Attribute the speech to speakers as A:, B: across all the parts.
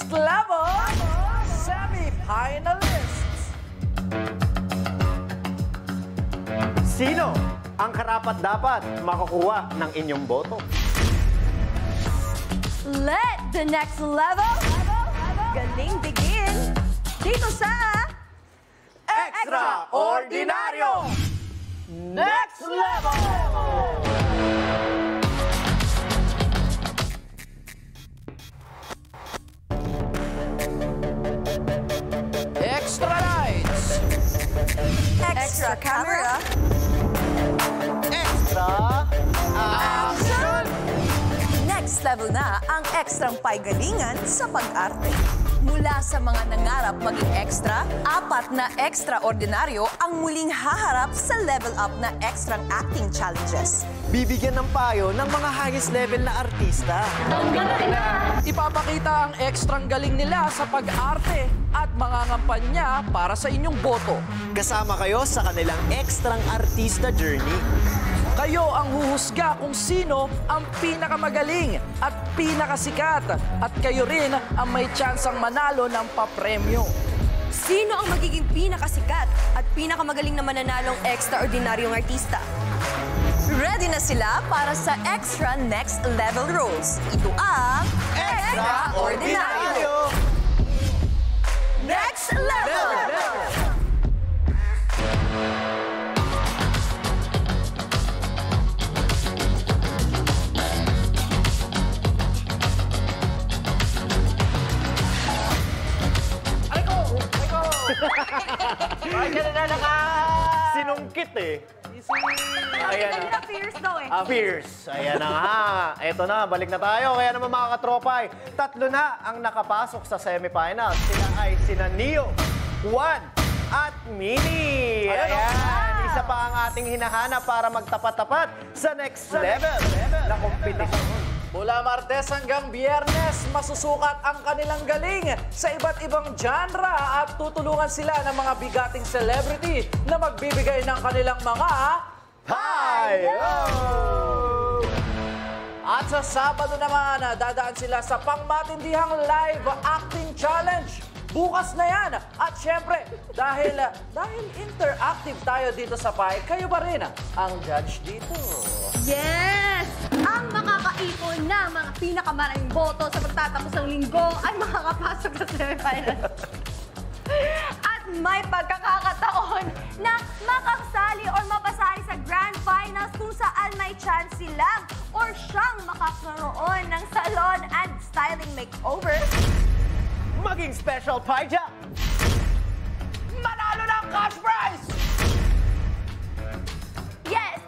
A: next level semi-finalists.
B: Sino ang karapat-dapat makakuha ng inyong boto?
C: Let the next level galing begin dito sa
B: Extraordinaryo! Next level!
A: Extra lights.
C: extra camera.
B: Extra
C: Action! Next level na ang ekstrang paigalingan sa pag-arte. Mula sa mga nangarap maging extra, apat na extraordinaryo ang muling haharap sa level up na extrang acting challenges.
B: Bibigyan ng payo ng mga highest level na artista.
A: Ipapakita ang ekstrang galing nila sa pag-arte at mga ngampanya para sa inyong boto.
B: Kasama kayo sa kanilang extrang artista journey.
A: Kayo ang huhusga kung sino ang pinakamagaling at pinakasikat. At kayo rin ang may tsansang manalo ng papremyo.
C: Sino ang magiging pinakasikat at pinakamagaling na mananalong extraordinaryong artista? Ready na sila para sa extra next level roles. Ito ang Extraordinaryo! Next level!
B: Sinungkit eh. Ayan na.
C: Fierce daw eh.
B: Ah, fierce. Ayan na nga. Eto na, balik na tayo. Kaya naman mga katropay, tatlo na ang nakapasok sa semifinals. Sila ay sina Neo, Juan, at Mini. Ayan. Isa pa ang ating hinahanap para magtapat-tapat sa next level na kompetisyon.
A: Mula Martes hanggang Biyernes, masusukat ang kanilang galing sa iba't ibang genre at tutulungan sila ng mga bigating celebrity na magbibigay ng kanilang mga
B: Hi!
A: At sa Sabado naman, dadaan sila sa pangmatindihang live acting challenge. Bukas na yan. At syempre, dahil, dahil interactive tayo dito sa PAI, kayo ba rin ang judge dito?
D: Yes! Ang makakaipon na mga pinakamaraming boto sa pagtatapos ng linggo ay makakapasok sa semifinals.
C: At may pagkakataon na makasali or mapasali sa grand finals kung saan may chance silang or siyang makakaroon ng salon and styling makeover.
B: Maging special pie jam!
A: Manalo ng cash prize!
C: Yes!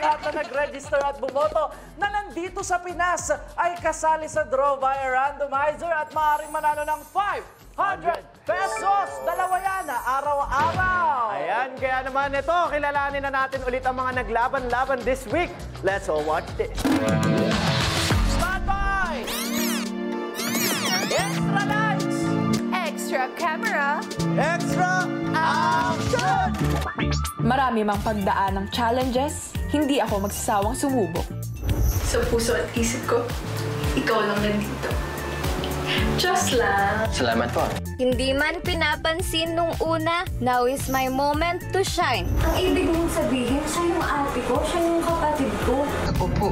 A: Lahat na nag-register at bumoto na nandito sa Pinas ay kasali sa draw via randomizer at maaaring manalo ng 500 pesos. Dalawa yan, araw-araw.
B: Ayan, kaya naman ito, kilalanin na natin ulit ang mga naglaban-laban this week. Let's all watch this.
A: Stand by! Extra lights!
C: Extra camera.
B: Extra action!
E: Marami mang pagdaan ng challenges, hindi ako magsasawang sumubok.
F: Sa puso at isip ko, ikaw lang nandito. Just lang.
G: Salamat po.
H: Hindi man pinapansin nung una, now is my moment to shine.
D: Ang ibig mong sabihin, siya yung ate ko, siya yung kapatid ko.
G: Opo.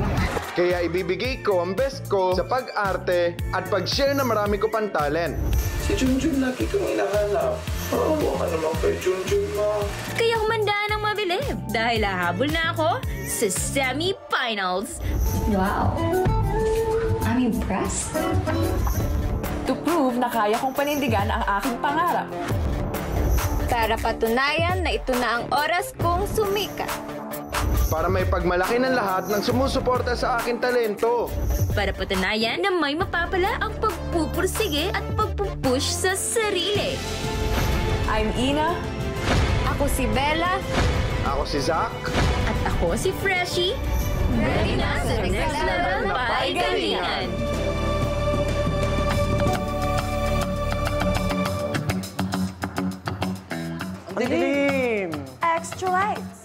I: Kaya ibibigay ko ang best ko sa pag-arte at pag-share na marami ko pang talent.
J: Si Junjun lagi kang inahanap. Oo, ka naman kay Junjun, ma.
H: Kaya humanda mabilib dahil hahabol na ako sa semi-finals.
F: Wow. I'm impressed.
E: To prove na kaya kong panindigan ang aking pangarap.
H: Para patunayan na ito na ang oras kong sumikat.
I: Para may pagmalaki ng lahat ng sumusuporta sa aking talento.
H: Para patunayan na may mapapala ang pagpupursige at pagpupush sa sarili.
E: I'm Ina,
H: Ako si Bella
I: Ako si Zach.
H: at ako si Freshie. Ready na sa next level na paigalingan.
A: Ang
B: Ang dilim.
D: Extra lights.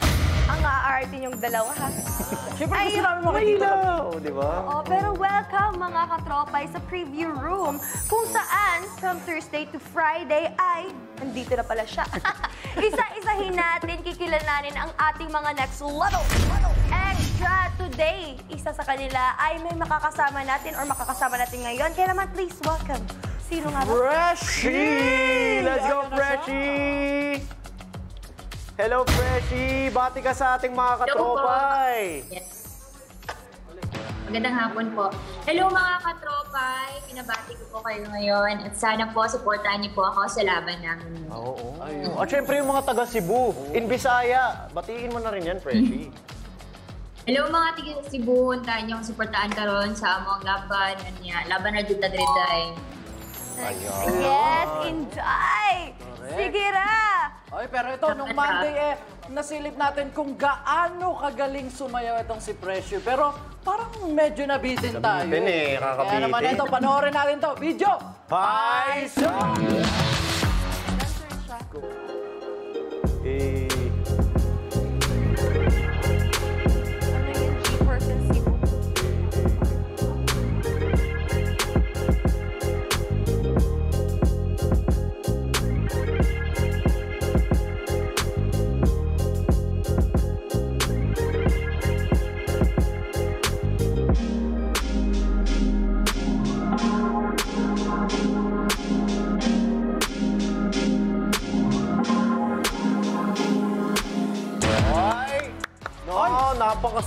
D: Aarte yung dalawa ha.
A: Siyempre gusto namin makikita.
B: Ilaw, di ba?
D: Oh, pero welcome mga katropay sa preview room kung saan from Thursday to Friday ay nandito na pala siya. Isa-isahin natin, kikilalanin ang ating mga next level. Extra today. Isa sa kanila ay may makakasama natin or makakasama natin ngayon. Kaya naman please welcome. Sino nga ba?
A: Freshie!
B: Let's go. Freshie! Hello, Freshie! Bati ka sa ating mga katropay!
G: Magandang hapon po. Hello mga katropay! Pinabati ko po kayo ngayon at sana po supportahan niyo po ako sa laban namin.
B: Oo. At syempre yung mga taga Cebu, in Bisaya, batiin mo na rin yan, Freshie.
G: Hello mga tiga Cebu, huntahan niyo akong supportahan karon sa among laban. Ano niya, laban na dito diriday.
D: Yes, Inday! Sige ra!
A: Oy, pero ito, nung Monday eh, nasilip natin kung gaano kagaling sumayaw itong si Pressure. Pero parang medyo nabitin tayo.
B: Nabitin eh, kakabitin.
A: Kaya naman ito, panoorin natin to. Video!
B: Paiso! Eh,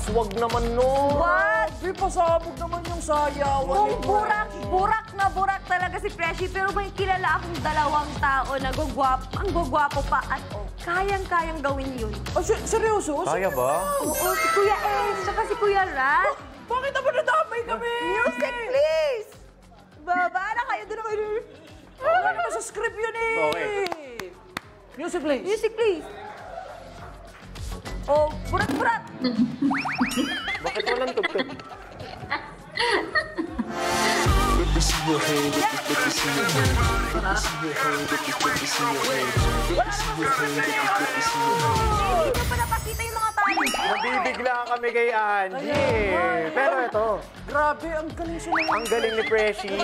B: napakaswag naman no.
D: What?
A: Di pasabog naman yung sayawan.
D: Kung
A: nito.
D: burak, burak na burak talaga si Freshie, pero may kilala akong dalawang tao na gugwap, ang gugwapo pa at kayang-kayang gawin yun.
A: Oh, se- seryoso?
B: Kaya ba?
D: Oo, si Kuya Ace, tsaka si Kuya Rat.
A: Bakit naman nadamay kami?
D: Music, please! Baba na kayo, doon.
A: Wala naman sa script yun eh.
B: Okay.
A: Music please.
D: Music, please. Oh, burat-burat.
B: Bakit walang tugtog?
D: Hindi mo pa napakita yung mga.
B: Nabibigla kami kay Angie. Pero ito,
A: Grabe, ang galing siya naman.
B: ang galing ni Freshie.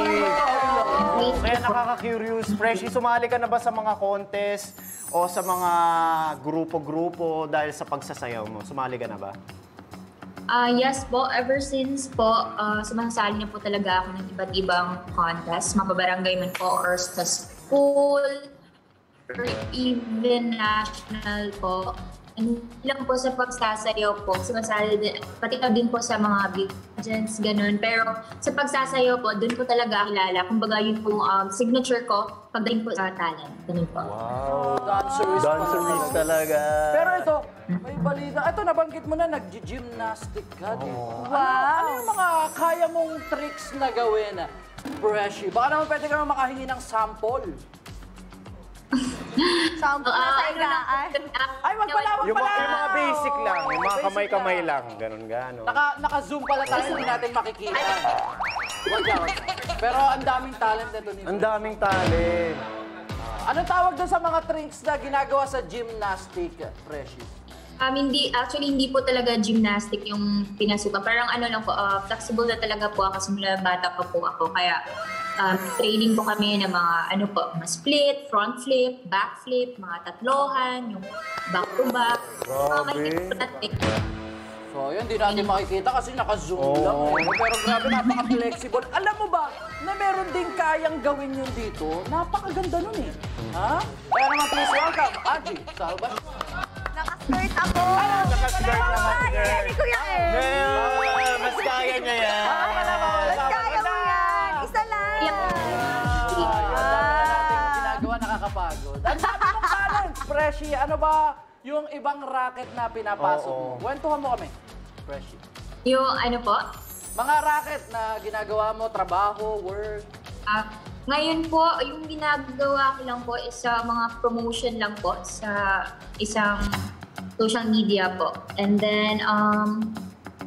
B: Kaya nakaka-curious. Freshie, sumali ka na ba sa mga contest o sa mga grupo-grupo dahil sa pagsasayaw mo? Sumali ka na ba?
G: Ah, yes po, ever since po, uh, sumasali na po talaga ako ng iba't ibang contest, mapabarangay man po or sa school, or even national po. And lang po sa pagsasayaw po, sumasali din, pati na din po sa mga big pageants, ganun. Pero sa pagsasayaw po, dun po talaga kilala. Kumbaga yun po um, signature ko pagdating po sa talent. Ganun po.
B: Wow.
A: Dancerist pa
B: Dancerist talaga.
A: Pero ito, may balita. Ito, nabanggit mo na, nag-gymnastic ka, di ba? Ano,
D: Wow.
A: ano yung mga kaya mong tricks na gawin, Freshie? Baka naman pwede ka naman makahingi ng sample.
D: Sample na
G: Ah,
D: sa
G: ano po,
D: higaan.
A: Ay, wag pala, wag
B: Yung,
A: pala!
B: mga- yung mga basic lang, yung mga kamay-kamay
A: lang.
B: Ganun gano.
A: Naka, naka-zoom pala tayo, hindi natin makikita. Wag ka. Pero ang daming talent nito ni
B: Ang daming talent.
A: Anong tawag doon sa mga tricks na ginagawa sa gymnastic, Freshie?
G: Um, hindi, actually, hindi po talaga gymnastic yung pinasukan. Parang ano lang po, uh, flexible na talaga po ako simula bata pa po ako. Kaya um, training po kami ng mga ano po, mga split, front flip, back flip, mga tatlohan, yung back to back. Mga
A: So, yun, di natin makikita kasi naka-zoom
B: Oo.
A: lang. Eh. Pero grabe, napaka-flexible. Alam mo ba na meron din kayang gawin yun dito? Napakaganda nun eh. Ha? Kaya naman, please welcome, Aji Salvas.
D: Naka-skirt ako.
B: Naka-skirt naman,
D: Kaya
B: girl.
D: ni Kuya Ace.
B: Ngayon, mas kaya niya yan.
D: Mas kaya mo yan.
A: Ang dami mong talent, Freshie. Ano ba yung ibang racket na pinapasok mo? Kwentuhan mo kami, Freshie.
G: Yung ano po,
A: Mga racket na ginagawa mo, trabaho, work.
G: ah, ngayon po, yung ginagawa ko lang po is sa mga promotion lang po sa isang social media po. And then, um,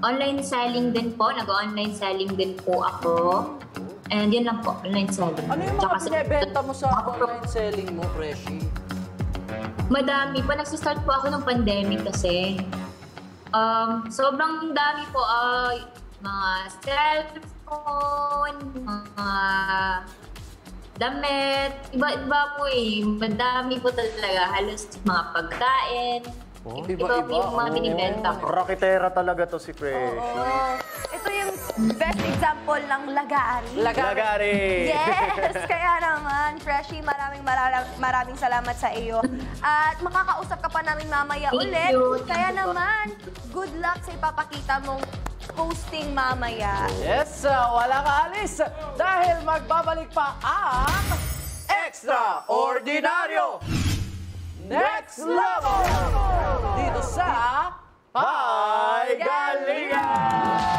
G: online selling din po. Nag-online selling din po ako. And yun lang po, online selling.
A: Ano yung mga binibenta mo sa online selling mo, Preshi?
G: Madami po. Nagsistart po ako ng pandemic kasi. Um, sobrang dami po. ah, mga cellphone, mga damit. Iba-iba po eh. Madami po talaga. Halos mga pagkain. Iba, po yung mga binibenta ko.
B: Rakitera talaga to si Fresh.
D: Oh, yung best example ng lagaari.
B: Lagari!
D: Yes! Kaya naman, Freshie, maraming maraming, maraming salamat sa iyo. At makakausap ka pa namin mamaya
G: Thank
D: ulit.
G: you.
D: Kaya naman, good luck sa ipapakita mong posting mamaya.
A: Yes, uh, walang alis dahil magbabalik pa ang Extraordinaryo Next Level dito sa
B: Bye,
A: Galingan!